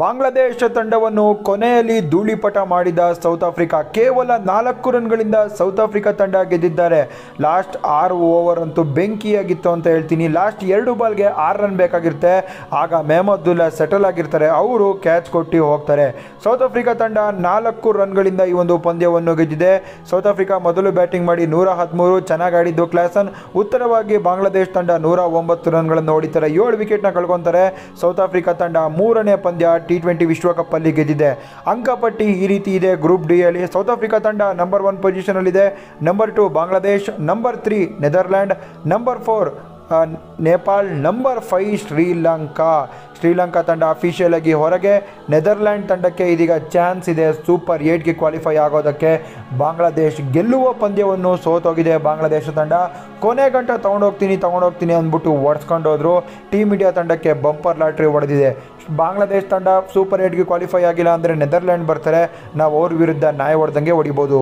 ಬಾಂಗ್ಲಾದೇಶ ತಂಡವನ್ನು ಕೊನೆಯಲ್ಲಿ ಧೂಳಿಪಟ ಮಾಡಿದ ಸೌತ್ ಆಫ್ರಿಕಾ ಕೇವಲ ನಾಲ್ಕು ರನ್ಗಳಿಂದ ಸೌತ್ ಆಫ್ರಿಕಾ ತಂಡ ಗೆದ್ದಿದ್ದಾರೆ. ಲಾಸ್ಟ್ ಆರು ಓವರ್ ಅಂತೂ ಬೆಂಕಿಯಾಗಿತ್ತು ಅಂತ ಹೇಳ್ತೀನಿ. ಲಾಸ್ಟ್ ಎರಡು ಬಾಲ್ಗೆ ಆರು ರನ್ ಬೇಕಾಗಿರುತ್ತೆ. ಆಗ ಮೆಹಮದ್ದುಲ್ಲಾ ಸೆಟಲ್ ಆಗಿರ್ತಾರೆ. ಅವರು ಕ್ಯಾಚ್ ಕೊಟ್ಟು ಹೋಗ್ತಾರೆ. ಸೌತ್ ಆಫ್ರಿಕಾ ತಂಡ ನಾಲ್ಕು ರನ್ಗಳಿಂದ ಈ ಒಂದು ಪಂದ್ಯವನ್ನು ಗೆದ್ದಿದೆ. ಸೌತ್ ಆಫ್ರಿಕಾ ಮೊದಲು ಬ್ಯಾಟಿಂಗ್ ಮಾಡಿ ನೂರ ಹದಿಮೂರು, ಚೆನ್ನಾಗಿ ಆಡಿದ್ದು ಕ್ಲಾಸನ್. ಉತ್ತರವಾಗಿ ಬಾಂಗ್ಲಾದೇಶ ತಂಡ ನೂರ ಒಂಬತ್ತು ರನ್ಗಳನ್ನು ಹೊಡಿತಾರೆ. ಏಳು ವಿಕೆಟ್ನ ಕಳ್ಕೊತಾರೆ. ಸೌತ್ ಆಫ್ರಿಕಾ ತಂಡ ಮೂರನೇ ಪಂದ್ಯ ಟಿ ಟ್ವೆಂಟಿ ವಿಶ್ವಕಪ್ಪಲ್ಲಿ ಗೆದ್ದಿದೆ. ಅಂಕಪಟ್ಟಿ ಈ ರೀತಿ ಇದೆ. ಗ್ರೂಪ್ ಡಿ ಅಲ್ಲಿ ಸೌತ್ ಆಫ್ರಿಕಾ ತಂಡ number one ಪೊಸಿಷನಲ್ಲಿದೆ number two Bangladesh number three Netherland number four Nepal number five Sri Lanka. Sri Lanka ತಂಡ ಅಫಿಷಿಯಲ್ ಆಗಿ ಹೊರಗೆ, ನೆದರ್ಲ್ಯಾಂಡ್ ತಂಡಕ್ಕೆ ಇದೀಗ ಚಾನ್ಸ್ ಇದೆ. ಸೂಪರ್ ಏಟ್ಗೆ ಕ್ವಾಲಿಫೈ ಆಗೋದಕ್ಕೆ ಬಾಂಗ್ಲಾದೇಶ್ ಗೆಲ್ಲುವ ಪಂದ್ಯವನ್ನು ಸೋತೋಗಿದೆ ಬಾಂಗ್ಲಾದೇಶ ತಂಡ. ಕೊನೆ ಗಂಟ ತೊಗೊಂಡೋಗ್ತೀನಿ ತೊಗೊಂಡೋಗ್ತೀನಿ ಅಂದ್ಬಿಟ್ಟು ಒಡ್ಸ್ಕೊಂಡು ಹೋದ್ರು ಟೀಮ್ ಇಂಡಿಯಾ ತಂಡಕ್ಕೆ ಬಂಪರ್ ಲಾಟ್ರಿ ಹೊಡೆದಿದೆ. ಬಾಂಗ್ಲಾದೇಶ ತಂಡ ಸೂಪರ್ ಏಟ್ಗೆ ಕ್ವಾಲಿಫೈ ಆಗಿಲ್ಲ ಅಂದರೆ ನೆದರ್ಲ್ಯಾಂಡ್ ಬರ್ತಾರೆ. ನಾವು ಅವ್ರ ವಿರುದ್ಧ ನ್ಯಾಯ ಹೊಡೆದಂಗೆ ಹೊಡಿಬೋದು.